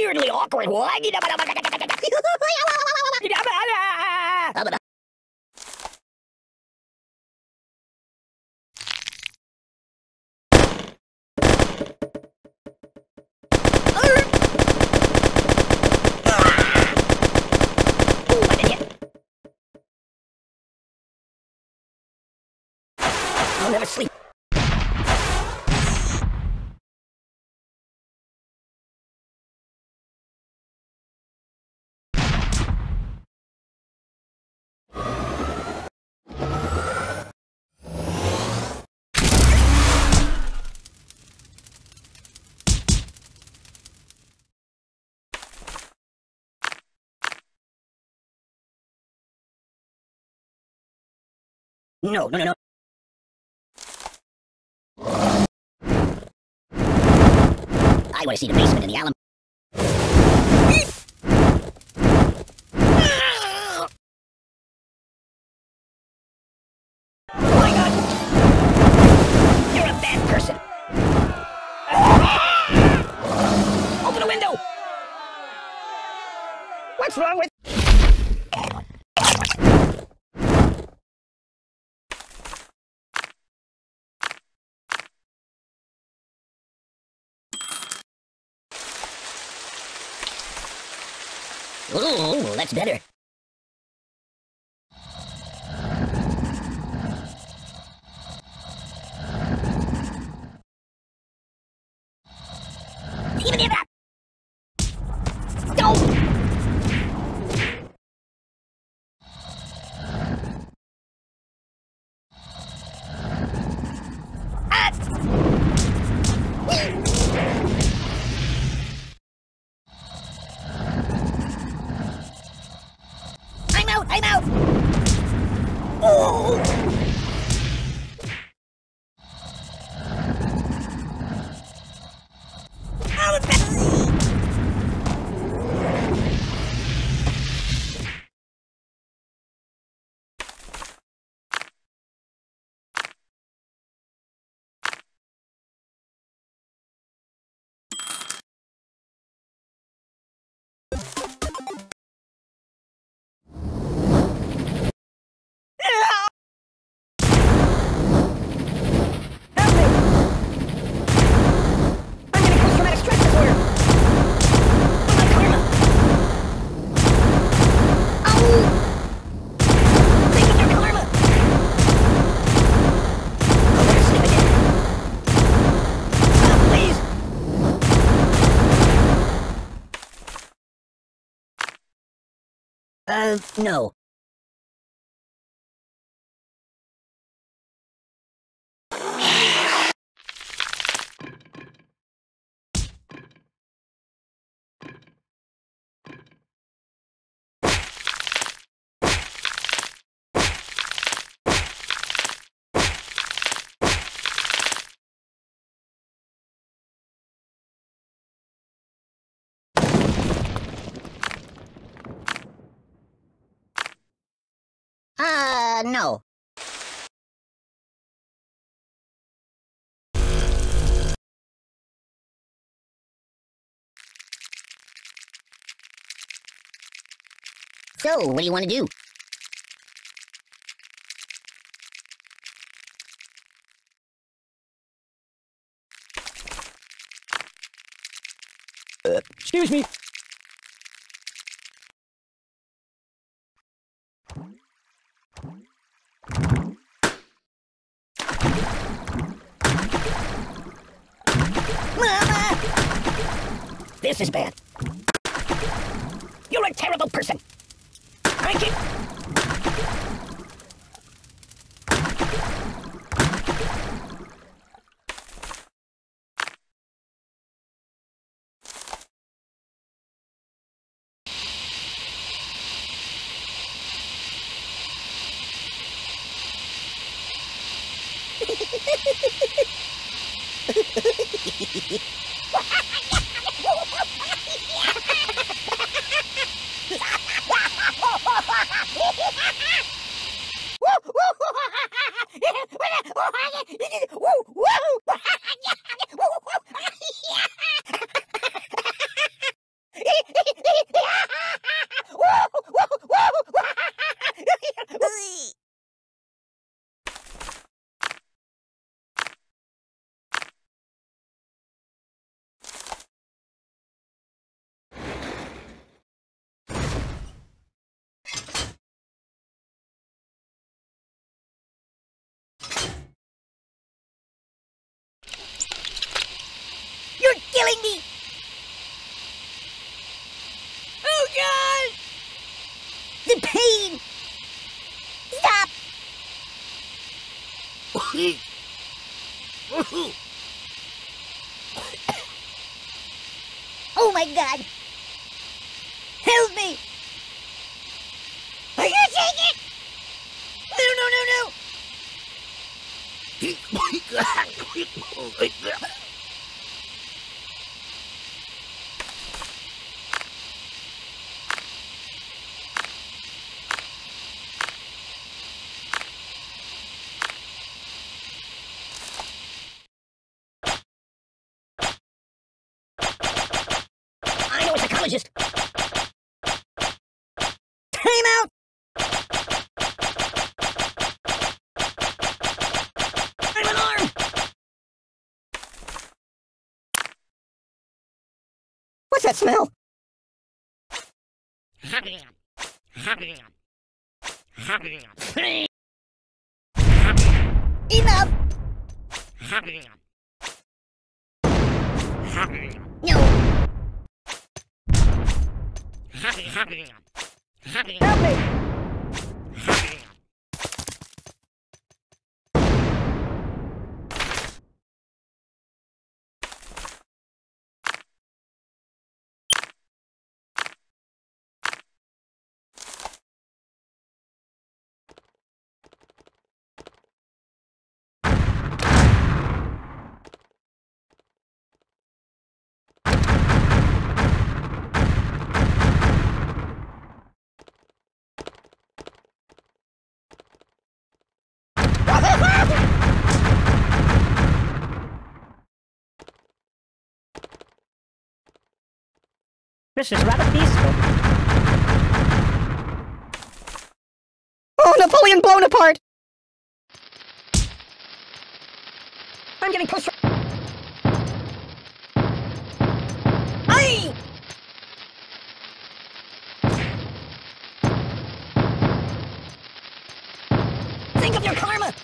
weirdly awkward one. I'll never sleep. No, no, no, no. I want to see the basement in the Alamo. Oh my god! You're a bad person! Open the window! What's wrong with... Ooh, that's better. No. Uh, no. So, what do you want to do? Excuse me. This is bad. You're a terrible person. I The pain! Stop! oh my god! Help me! Are you taking it? No, no, no, no! oh my god! Time out! What's that smell? Enough! No! Help me! This is rather peaceful. Oh, Napoleon blown apart! I'm getting pushed. Aye! Think of your karma!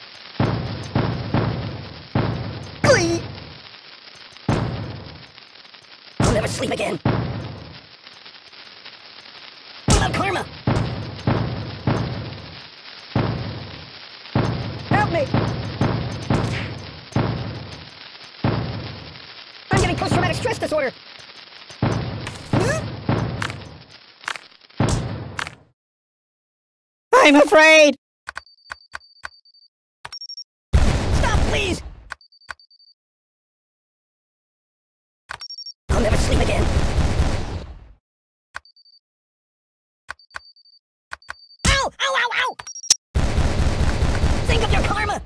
Aye! I'll never sleep again. I'm getting post-traumatic stress disorder. I'm afraid! Stop, please! I'll never sleep again. Ow, ow! Think of your karma!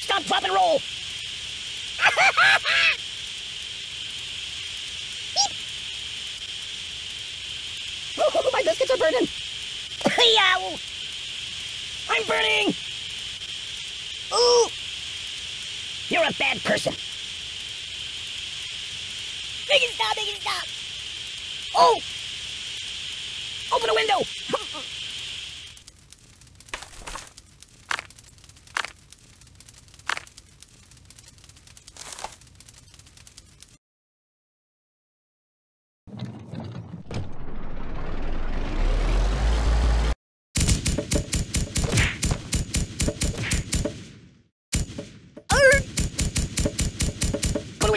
Stop, drop, and roll! oh, my biscuits are burning! Yow! I'm burning! Ooh! You're a bad person! Make it stop, make stop! Oh! Open a window!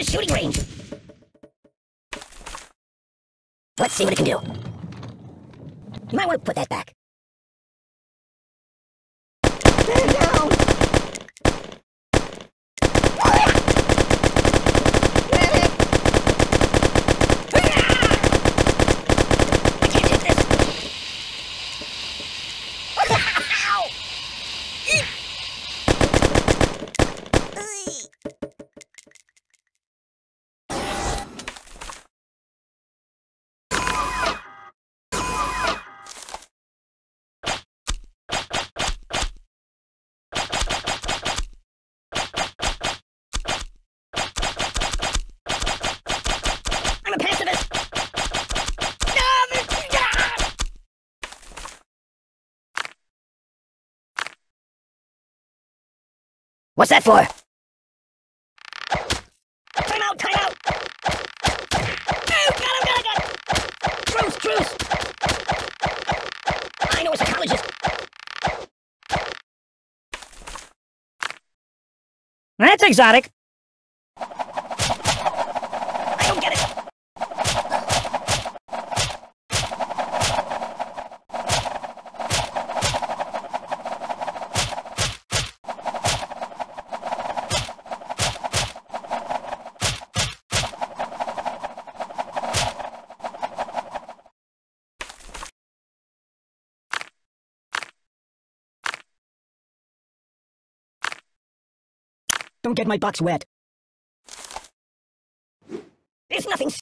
Shooting range. Let's see what it can do. You might want to put that back. What's that for? Time out, time out! Oh, him, got him, got him! Truce, truce! I know a psychologist. That's exotic. Don't get my box wet. There's nothing.